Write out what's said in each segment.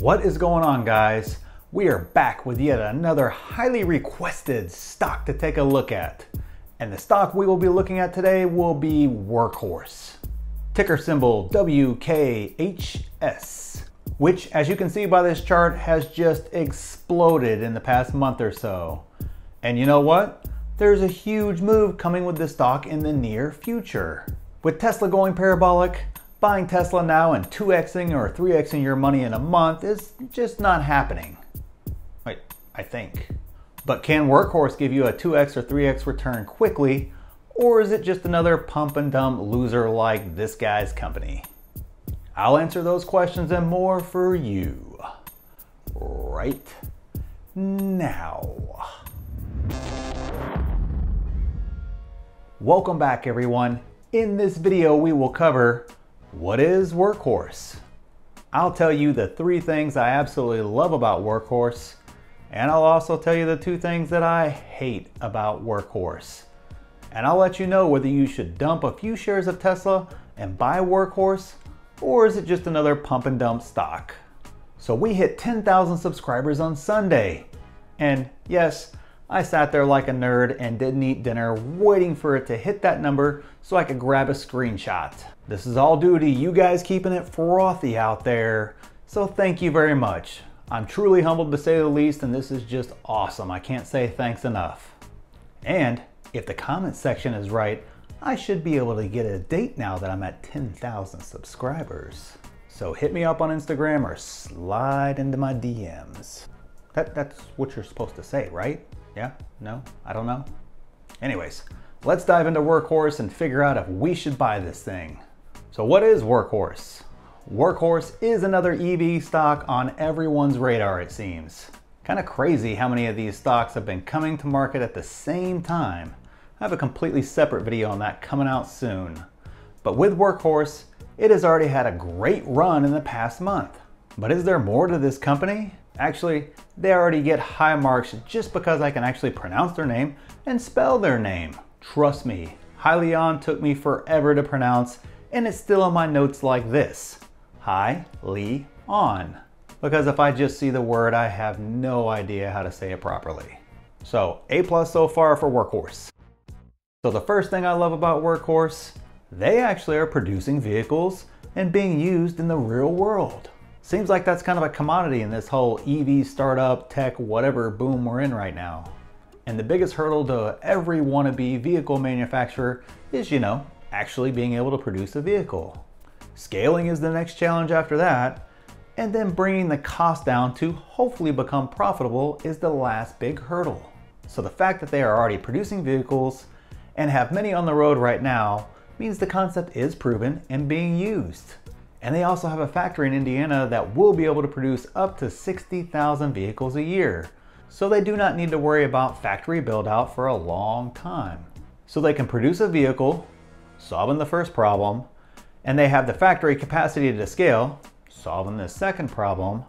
What is going on guys? We are back with yet another highly requested stock to take a look at. And the stock we will be looking at today will be Workhorse. Ticker symbol WKHS, which as you can see by this chart has just exploded in the past month or so. And you know what? There's a huge move coming with this stock in the near future. With Tesla going parabolic, Buying Tesla now and 2xing or 3xing your money in a month is just not happening. Wait, I think. But can Workhorse give you a 2x or 3x return quickly, or is it just another pump and dump loser like this guy's company? I'll answer those questions and more for you right now. Welcome back everyone. In this video we will cover what is Workhorse? I'll tell you the three things I absolutely love about Workhorse, and I'll also tell you the two things that I hate about Workhorse. And I'll let you know whether you should dump a few shares of Tesla and buy Workhorse, or is it just another pump and dump stock? So we hit 10,000 subscribers on Sunday. And yes, I sat there like a nerd and didn't eat dinner waiting for it to hit that number so I could grab a screenshot. This is all due to you guys keeping it frothy out there, so thank you very much. I'm truly humbled to say the least and this is just awesome. I can't say thanks enough. And if the comment section is right, I should be able to get a date now that I'm at 10,000 subscribers. So hit me up on Instagram or slide into my DMs. That, that's what you're supposed to say, right? Yeah? No? I don't know? Anyways, let's dive into Workhorse and figure out if we should buy this thing. So what is Workhorse? Workhorse is another EV stock on everyone's radar it seems. Kind of crazy how many of these stocks have been coming to market at the same time. I have a completely separate video on that coming out soon. But with Workhorse, it has already had a great run in the past month. But is there more to this company? Actually, they already get high marks just because I can actually pronounce their name and spell their name. Trust me, Hyliion took me forever to pronounce and it's still in my notes like this. Hi, Lee, on. Because if I just see the word, I have no idea how to say it properly. So A plus so far for Workhorse. So the first thing I love about Workhorse, they actually are producing vehicles and being used in the real world. Seems like that's kind of a commodity in this whole EV startup, tech, whatever boom we're in right now. And the biggest hurdle to every wannabe vehicle manufacturer is, you know, actually being able to produce a vehicle. Scaling is the next challenge after that, and then bringing the cost down to hopefully become profitable is the last big hurdle. So the fact that they are already producing vehicles and have many on the road right now means the concept is proven and being used. And they also have a factory in Indiana that will be able to produce up to 60,000 vehicles a year. So they do not need to worry about factory build out for a long time. So they can produce a vehicle, solving the first problem, and they have the factory capacity to scale, solving the second problem.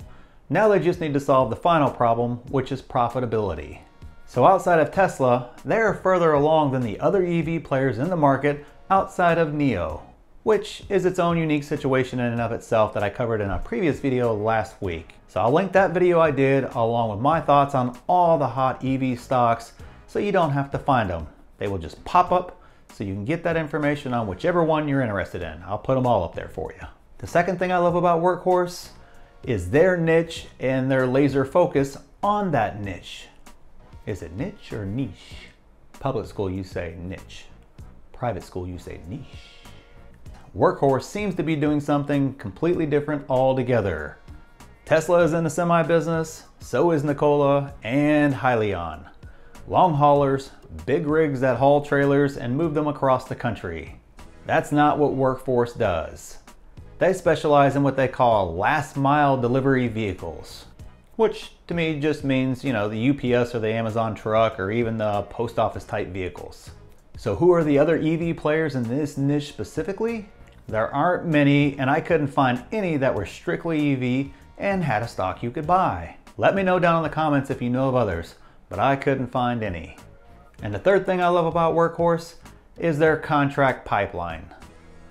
Now they just need to solve the final problem, which is profitability. So outside of Tesla, they are further along than the other EV players in the market outside of NIO which is its own unique situation in and of itself that I covered in a previous video last week. So I'll link that video I did along with my thoughts on all the hot EV stocks so you don't have to find them. They will just pop up so you can get that information on whichever one you're interested in. I'll put them all up there for you. The second thing I love about Workhorse is their niche and their laser focus on that niche. Is it niche or niche? Public school, you say niche. Private school, you say niche. Workhorse seems to be doing something completely different altogether. Tesla is in the semi business, so is Nikola and Hyliion. Long haulers, big rigs that haul trailers and move them across the country. That's not what Workhorse does. They specialize in what they call last mile delivery vehicles, which to me just means, you know, the UPS or the Amazon truck or even the post office type vehicles. So who are the other EV players in this niche specifically? There aren't many, and I couldn't find any that were strictly EV and had a stock you could buy. Let me know down in the comments if you know of others, but I couldn't find any. And the third thing I love about Workhorse is their contract pipeline.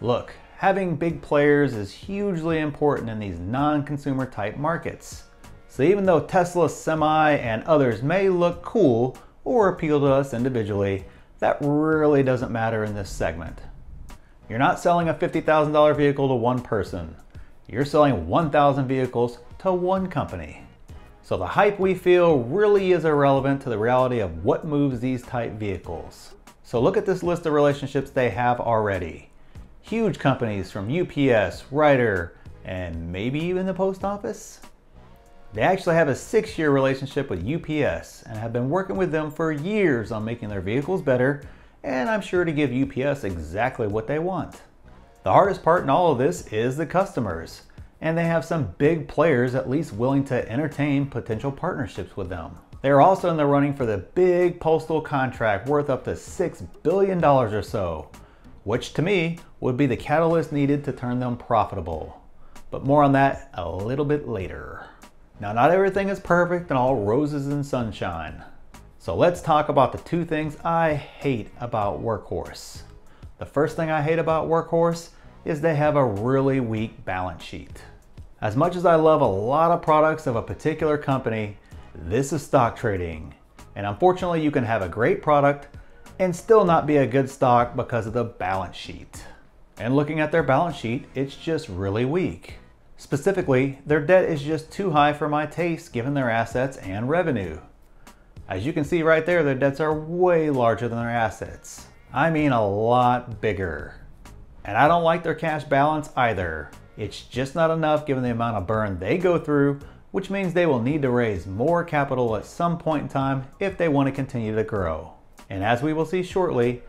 Look, having big players is hugely important in these non-consumer type markets. So even though Tesla Semi and others may look cool or appeal to us individually, that really doesn't matter in this segment. You're not selling a $50,000 vehicle to one person. You're selling 1,000 vehicles to one company. So the hype we feel really is irrelevant to the reality of what moves these type vehicles. So look at this list of relationships they have already. Huge companies from UPS, Ryder, and maybe even the post office. They actually have a six year relationship with UPS and have been working with them for years on making their vehicles better, and I'm sure to give UPS exactly what they want. The hardest part in all of this is the customers, and they have some big players at least willing to entertain potential partnerships with them. They are also in the running for the big postal contract worth up to $6 billion or so, which to me would be the catalyst needed to turn them profitable. But more on that a little bit later. Now, not everything is perfect and all roses and sunshine. So let's talk about the two things I hate about Workhorse. The first thing I hate about Workhorse is they have a really weak balance sheet. As much as I love a lot of products of a particular company, this is stock trading. And unfortunately, you can have a great product and still not be a good stock because of the balance sheet. And looking at their balance sheet, it's just really weak. Specifically, their debt is just too high for my taste given their assets and revenue. As you can see right there, their debts are way larger than their assets. I mean a lot bigger. And I don't like their cash balance either. It's just not enough given the amount of burn they go through, which means they will need to raise more capital at some point in time if they want to continue to grow. And as we will see shortly,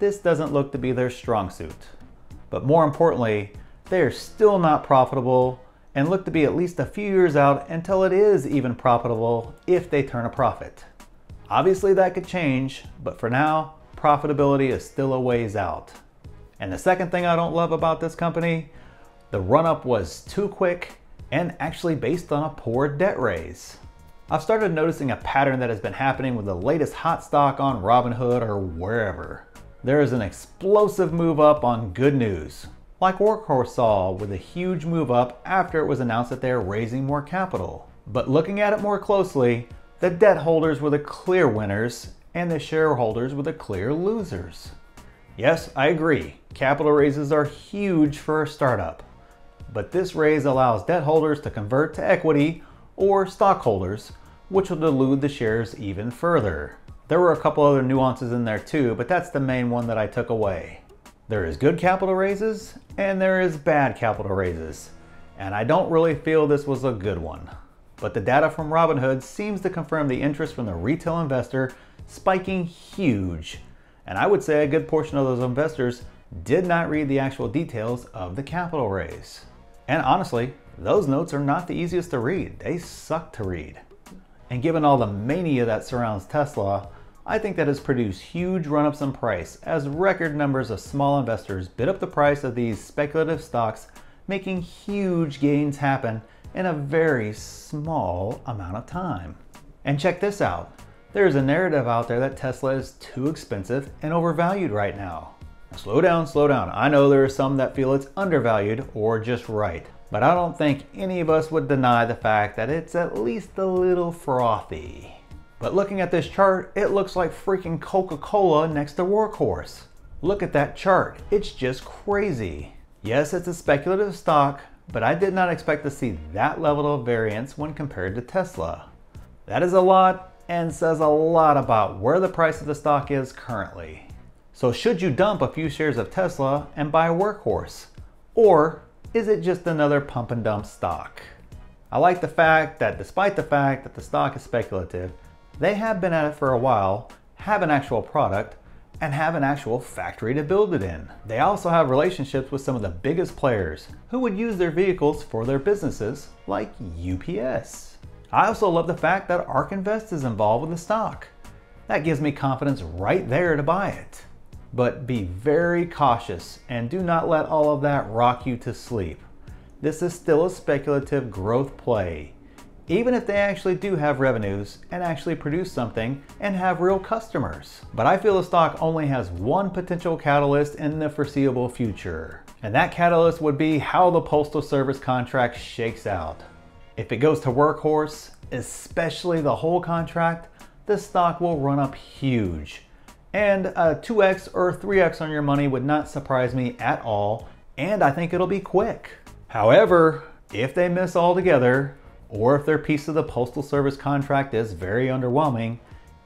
this doesn't look to be their strong suit. But more importantly, they are still not profitable and look to be at least a few years out until it is even profitable if they turn a profit. Obviously that could change, but for now, profitability is still a ways out. And the second thing I don't love about this company, the run up was too quick and actually based on a poor debt raise. I've started noticing a pattern that has been happening with the latest hot stock on Robinhood or wherever. There is an explosive move up on good news, like Workhorse saw with a huge move up after it was announced that they are raising more capital. But looking at it more closely, the debt holders were the clear winners and the shareholders were the clear losers. Yes, I agree, capital raises are huge for a startup. But this raise allows debt holders to convert to equity or stockholders, which will dilute the shares even further. There were a couple other nuances in there too, but that's the main one that I took away. There is good capital raises and there is bad capital raises. And I don't really feel this was a good one. But the data from Robinhood seems to confirm the interest from the retail investor spiking huge. And I would say a good portion of those investors did not read the actual details of the capital raise. And honestly, those notes are not the easiest to read. They suck to read. And given all the mania that surrounds Tesla, I think that has produced huge run-ups in price as record numbers of small investors bid up the price of these speculative stocks, making huge gains happen in a very small amount of time. And check this out. There's a narrative out there that Tesla is too expensive and overvalued right now. Slow down, slow down. I know there are some that feel it's undervalued or just right. But I don't think any of us would deny the fact that it's at least a little frothy. But looking at this chart, it looks like freaking Coca-Cola next to Workhorse. Look at that chart, it's just crazy. Yes, it's a speculative stock, but I did not expect to see that level of variance when compared to Tesla. That is a lot and says a lot about where the price of the stock is currently. So should you dump a few shares of Tesla and buy a Workhorse? Or is it just another pump and dump stock? I like the fact that despite the fact that the stock is speculative, they have been at it for a while, have an actual product, and have an actual factory to build it in. They also have relationships with some of the biggest players who would use their vehicles for their businesses, like UPS. I also love the fact that ARK Invest is involved with the stock. That gives me confidence right there to buy it. But be very cautious and do not let all of that rock you to sleep. This is still a speculative growth play even if they actually do have revenues and actually produce something and have real customers. But I feel the stock only has one potential catalyst in the foreseeable future. And that catalyst would be how the Postal Service contract shakes out. If it goes to Workhorse, especially the whole contract, the stock will run up huge. And a 2x or 3x on your money would not surprise me at all, and I think it'll be quick. However, if they miss altogether, or if their piece of the Postal Service contract is very underwhelming,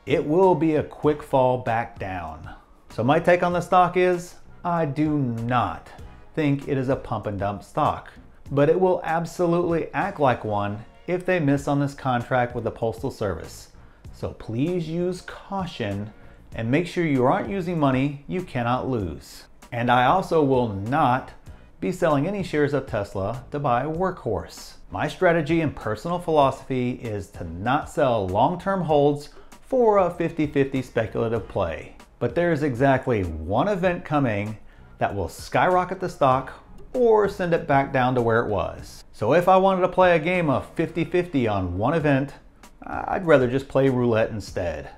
it will be a quick fall back down. So my take on the stock is, I do not think it is a pump and dump stock, but it will absolutely act like one if they miss on this contract with the Postal Service. So please use caution and make sure you aren't using money you cannot lose. And I also will not be selling any shares of Tesla to buy Workhorse. My strategy and personal philosophy is to not sell long-term holds for a 50-50 speculative play. But there's exactly one event coming that will skyrocket the stock or send it back down to where it was. So if I wanted to play a game of 50-50 on one event, I'd rather just play roulette instead.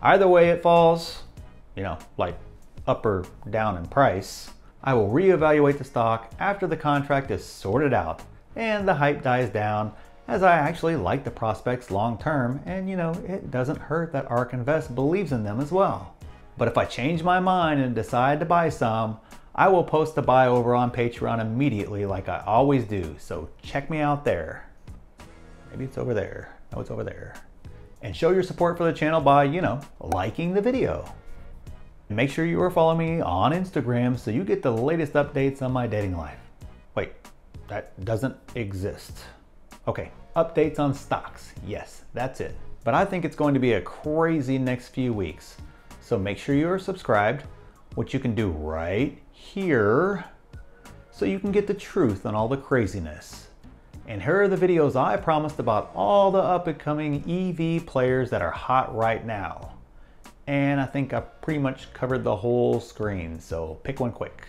Either way it falls, you know, like up or down in price, I will reevaluate the stock after the contract is sorted out and the hype dies down as I actually like the prospects long term and you know, it doesn't hurt that ARK Invest believes in them as well. But if I change my mind and decide to buy some, I will post a buy over on Patreon immediately like I always do, so check me out there. Maybe it's over there. No, it's over there. And show your support for the channel by, you know, liking the video. make sure you are following me on Instagram so you get the latest updates on my dating life. That doesn't exist. Okay, updates on stocks. Yes, that's it. But I think it's going to be a crazy next few weeks. So make sure you are subscribed, which you can do right here, so you can get the truth on all the craziness. And here are the videos I promised about all the up and coming EV players that are hot right now. And I think I pretty much covered the whole screen, so pick one quick.